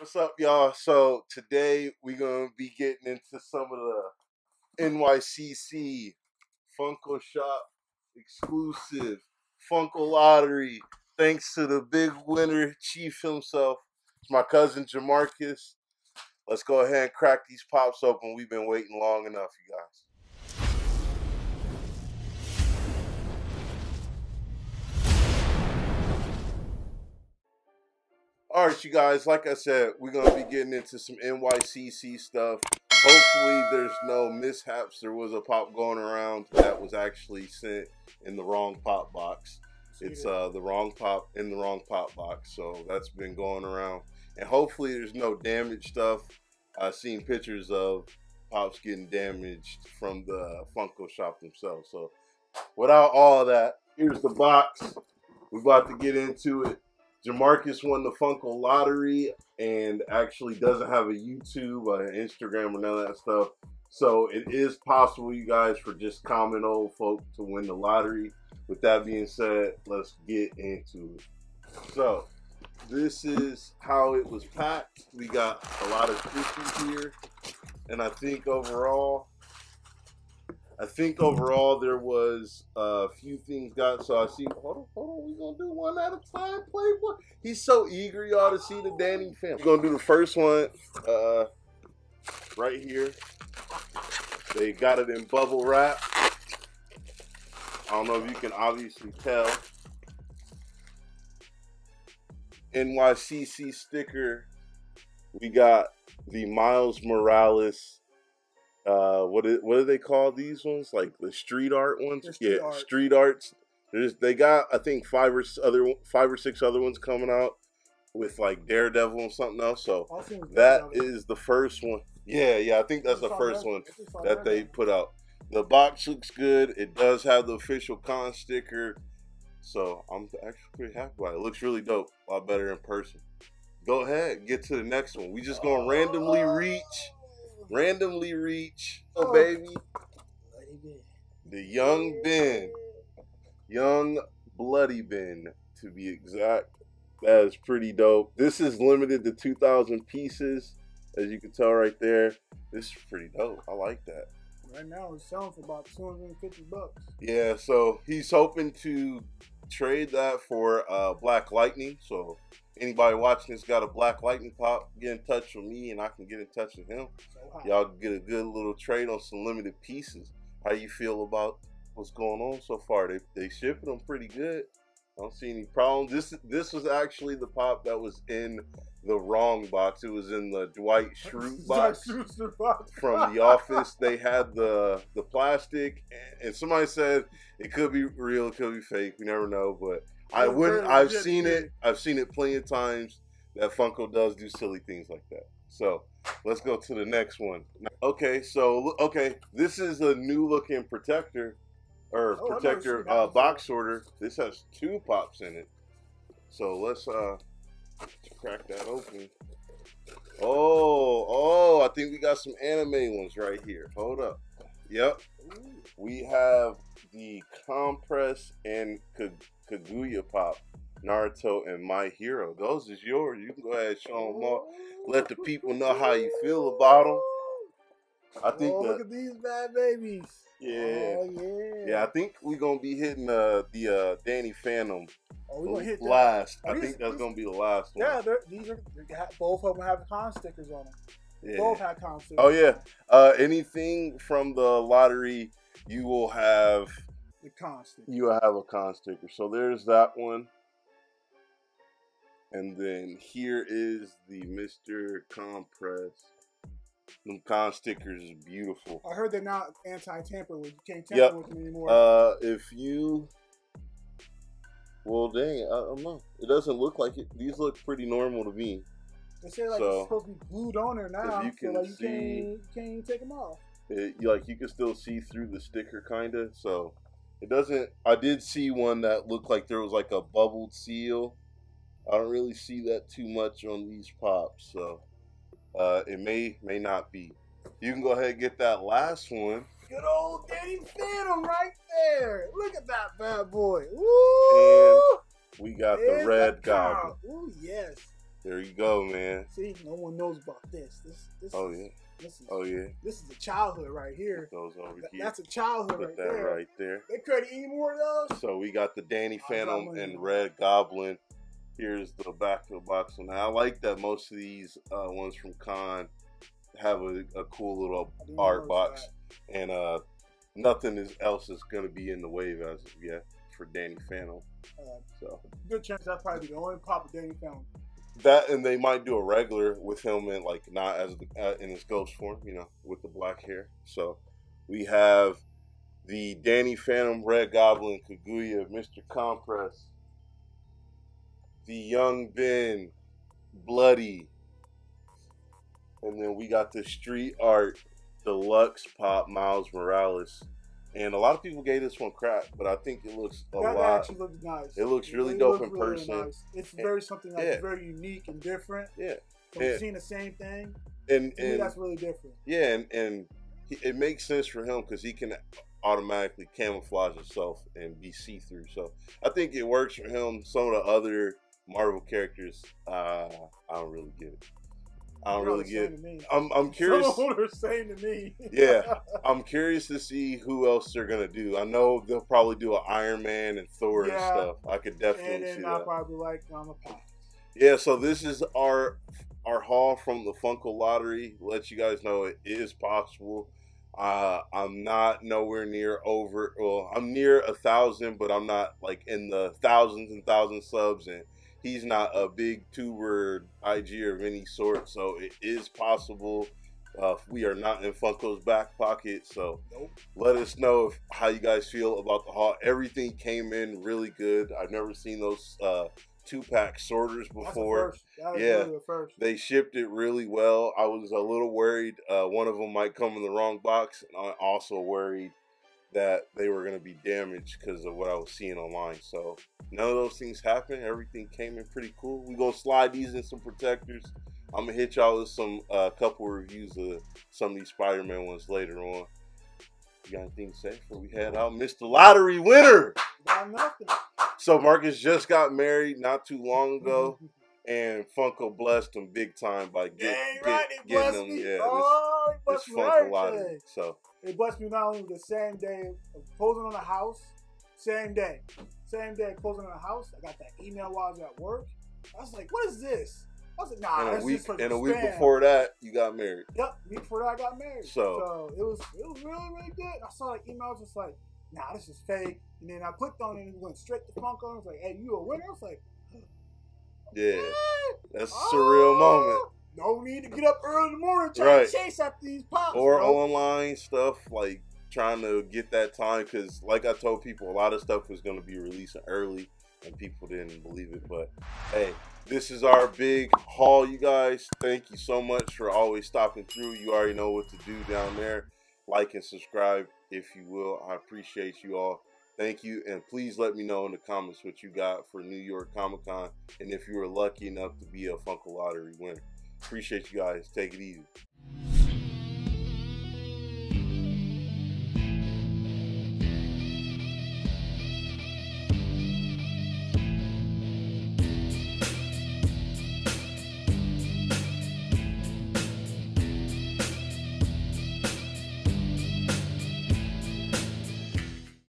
What's up, y'all? So today we're gonna be getting into some of the NYCC Funko Shop exclusive Funko Lottery. Thanks to the big winner, Chief himself. It's my cousin Jamarcus. Let's go ahead and crack these pops open. We've been waiting long enough, you guys. All right, you guys. Like I said, we're gonna be getting into some NYCC stuff. Hopefully, there's no mishaps. There was a pop going around that was actually sent in the wrong pop box. It's uh the wrong pop in the wrong pop box. So that's been going around, and hopefully, there's no damaged stuff. I've seen pictures of pops getting damaged from the Funko shop themselves. So, without all of that, here's the box. We're about to get into it. Jamarcus won the Funko lottery and actually doesn't have a YouTube or an Instagram or none of that stuff. So it is possible, you guys, for just common old folk to win the lottery. With that being said, let's get into it. So this is how it was packed. We got a lot of pictures here, and I think overall, I think overall there was a few things got. So I see. Hold on, hold on. We gonna do one at a time, Playboy. He's so eager, y'all, to see the Danny family. We're gonna do the first one, uh, right here. They got it in bubble wrap. I don't know if you can obviously tell. NYCC sticker. We got the Miles Morales. Uh, what is, what do they call these ones? Like the street art ones? Street yeah, art. street arts. There's they got I think five or other five or six other ones coming out with like Daredevil and something else. So that is the first one. Yeah, yeah, I think that's the first one that they put out. The box looks good. It does have the official con sticker. So I'm actually pretty happy about it. It looks really dope. A lot better in person. Go ahead, get to the next one. We just gonna randomly reach, randomly reach. Oh Oh. baby, Baby. the young Ben, young bloody Ben to be exact. That is pretty dope. This is limited to 2,000 pieces, as you can tell right there. This is pretty dope. I like that. Right now it's selling for about 250 bucks. Yeah, so he's hoping to trade that for uh, Black Lightning. So anybody watching this got a Black Lightning pop, get in touch with me and I can get in touch with him. Y'all get a good little trade on some limited pieces. How you feel about what's going on so far? They they shipping them pretty good. I don't see any problems. This this was actually the pop that was in the wrong box. It was in the Dwight Schrute box Dwight Schrute box. from the office. They had the the plastic, and- and somebody said it could be real, it could be fake. We never know, but I wouldn't. I've seen it. I've seen it plenty of times that Funko does do silly things like that. So let's go to the next one. Okay, so okay, this is a new looking protector or Oh, protector uh, box order. This has two pops in it. So let's uh crack that open. Oh, oh, I think we got some anime ones right here. Hold up. Yep. We have the Compress and Kaguya Pop, Naruto, and My Hero. Those is yours. You can go ahead and show them off. Let the people know how you feel about them. I think oh, that- look at these bad babies. Yeah. Oh yeah. Yeah, I think we're gonna be hitting uh, the uh, Danny Phantom Oh, we gonna hit last. I these- think that's these- gonna be the last one. Yeah, these are both of them have con stickers on them. Yeah. Both have con stickers. Oh yeah. Uh, anything from the lottery, you will have The con sticker. you have a con sticker. So there's that one. And then here is the Mr. Compress. Them con stickers is beautiful. I heard they're not anti-tamper with. You can't tamper Yep. with them anymore. Uh, if you, well, dang, I don't know. It doesn't look like it. These look pretty normal to me. they say like so, it's supposed to be glued on there now, you so can like you see- can't, you can't take them off. It, like you can still see through the sticker, kinda. So it doesn't. I did see one that looked like there was like a bubbled seal. I don't really see that too much on these pops, so uh, it may may not be. You can go ahead and get that last one. Good old Danny Phantom right there. Look at that bad boy. Woo! We got the red goblin. Ooh, yes. There you go, man. See, no one knows about this. This, this. Oh is, yeah. This is, Oh yeah. this is a childhood right here. Those over Th- here. That's a childhood Put right that there. right there. They created any more of those? So we got the Danny Phantom and. Red Goblin. Here's the back of the box. And I like that most of these uh, ones from Con have a, a cool little art box, and uh, nothing is, else is going to be in the wave as of yet for Danny Phantom. Uh, So good chance that'll probably the only pop of Danny Phantom. That, and they might do a regular with him in like not as uh, in his ghost form, you know, with the black hair. So we have the Danny Phantom, Red Goblin, Kaguya, Mr. Compress, the Young Ben, Bloody, and then we got the Street Art Deluxe Pop Miles Morales. And a lot of people gave this one crap, but I think it looks a that lot. actually looks nice. It looks really dope in really person. nice. It's very something that's Yeah. very unique and different. Yeah. we've seen the same thing, And to me, that's really different. Yeah, and, and he, it makes sense for him because he can automatically camouflage himself and be see through. So I think it works for him. Some of the other Marvel characters, uh, I don't really get it. I don't really get. they're saying to me. I'm I'm curious. Some of are saying to me. Yeah. I'm curious to see who else they're gonna do. I know they'll probably do an Iron Man and Thor and stuff. I could and definitely see I'll that. probably like, I'm a pop. Yeah, so this is our our haul from the Funko Lottery. Let you guys know it is possible. Uh, I'm not nowhere near over. Well, I'm near a thousand, but I'm not like in the thousands and thousands subs. And he's not a big tuber IG of any sort, so it is possible. Uh, we are not in Funko's back pocket, so Nope. let us know if, how you guys feel about the haul. Everything came in really good. I've never seen those uh, two pack sorters before. a first. That is Yeah. really. They shipped it really well. I was a little worried uh, one of them might come in the wrong box, and I'm also worried that they were going to be damaged because of what I was seeing online. So none of those things happened. Everything came in pretty cool. We gonna slide these in some protectors. I'm gonna hit y'all with some uh, couple reviews of some of these Spider-Man ones later on. You got anything to say before we head out, Mr. Lottery winner? Got nothing. So Marcus just got married not too long ago and Funko blessed him big time by get, right, getting him, me. yeah, oh, this, they blessed this Funko lottery. So They blessed me not only with the same day of closing on the house, same day. Same day of closing on the house. I got that email while I was at work. I was like, what is this? I was like, nah, and a week just for and a week spam. before that, you got married. Yep, week before that I got married. So- it was it was really, really good. I saw like emails just like, nah, this is fake. And then I clicked on it and it went straight to Funko and it was like, hey, you a winner? I was like, Yeah, what? that's a oh, surreal moment. No need to get up early in the morning trying Right. to chase after these pops. Or bro. online stuff like trying to get that time because, like I told people, a lot of stuff was going to be releasing early and people didn't believe it. But hey, this is our big haul, you guys. Thank you so much for always stopping through. You already know what to do down there. Like and subscribe if you will. I appreciate you all. Thank you, and please let me know in the comments what you got for New York Comic Con, and if you were lucky enough to be a Funko Lottery winner. Appreciate you guys. Take it easy.